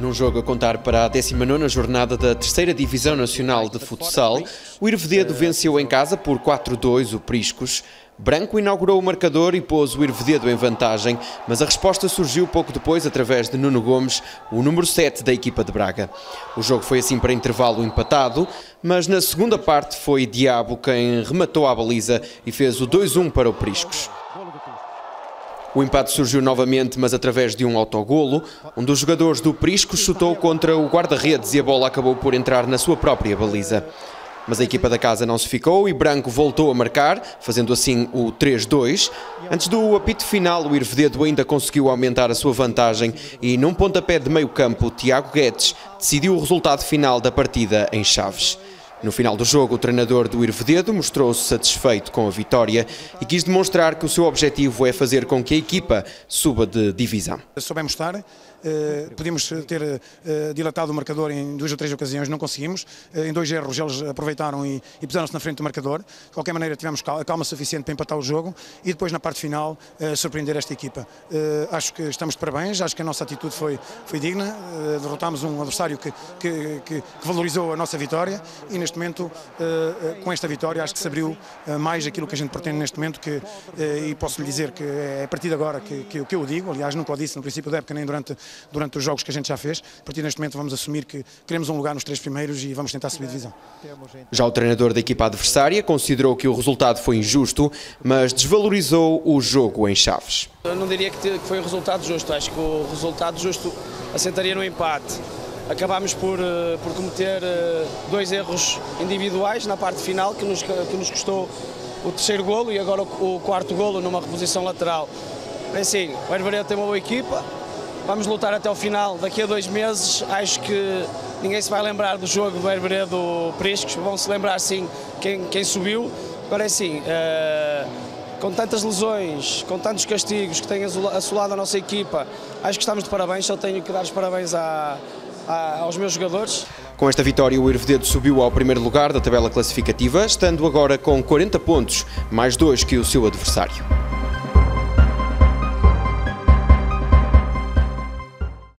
Num jogo a contar para a 19ª jornada da Terceira Divisão Nacional de Futsal, o Irvededo venceu em casa por 4-2 o Priscos. Branco inaugurou o marcador e pôs o Irvededo em vantagem, mas a resposta surgiu pouco depois através de Nuno Gomes, o número 7 da equipa de Braga. O jogo foi assim para intervalo empatado, mas na segunda parte foi Diabo quem rematou a baliza e fez o 2-1 para o Priscos. O empate surgiu novamente, mas através de um autogolo. Um dos jogadores do Prisco chutou contra o guarda-redes e a bola acabou por entrar na sua própria baliza. Mas a equipa da casa não se ficou e Branco voltou a marcar, fazendo assim o 3-2. Antes do apito final, o Irvededo ainda conseguiu aumentar a sua vantagem e, num pontapé de meio campo, Tiago Guedes decidiu o resultado final da partida em Chaves. No final do jogo, o treinador do Irvededo mostrou-se satisfeito com a vitória e quis demonstrar que o seu objetivo é fazer com que a equipa suba de divisão. Soubemos estar, eh, podíamos ter eh, dilatado o marcador em duas ou três ocasiões, não conseguimos. Eh, em dois erros eles aproveitaram e, puseram-se na frente do marcador. De qualquer maneira tivemos calma, suficiente para empatar o jogo e depois na parte final surpreender esta equipa. Acho que estamos de parabéns, acho que a nossa atitude foi, foi digna, derrotámos um adversário que, que, que, que valorizou a nossa vitória e neste momento com esta vitória acho que se abriu mais aquilo que a gente pretende neste momento que, e posso lhe dizer que é a partir de agora que, que, que eu digo, aliás nunca o disse no princípio da época nem durante durante os jogos que a gente já fez. A partir deste momento vamos assumir que queremos um lugar nos três primeiros e vamos tentar subir divisão. Já o treinador da equipa adversária considerou que o resultado foi injusto, mas desvalorizou o jogo em Chaves. Eu não diria que foi um resultado justo, acho que o resultado justo assentaria no empate. Acabámos por, eh, por cometer eh, dois erros individuais na parte final que nos, que nos custou o terceiro golo e agora o quarto golo numa reposição lateral. É assim, o Hervaredo tem uma boa equipa, Vamos lutar até o final. Daqui a dois meses, acho que ninguém se vai lembrar do jogo do Herberedo Priscos. Vão se lembrar, sim, quem, quem subiu. Agora é assim, uh, com tantas lesões, com tantos castigos que têm assolado a nossa equipa, acho que estamos de parabéns. Só tenho que dar os parabéns à, aos meus jogadores. Com esta vitória, o Irvededo subiu ao primeiro lugar da tabela classificativa, estando agora com 40 pontos, mais dois que o seu adversário.